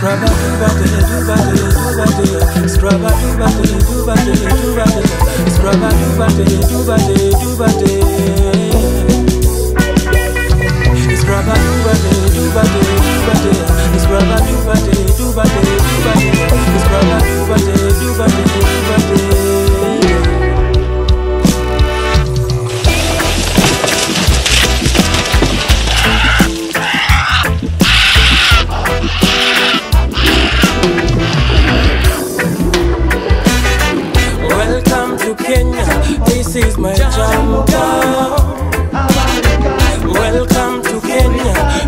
Scrub a do ba do do ba do do ba do. Scrub a do ba do do ba do do ba do. Scrub a do ba do do ba do do ba do. Scrub a do ba do do ba do do ba do. Scrub a do ba do do ba do do ba do. Scrub a do ba do do ba do. this is my jam.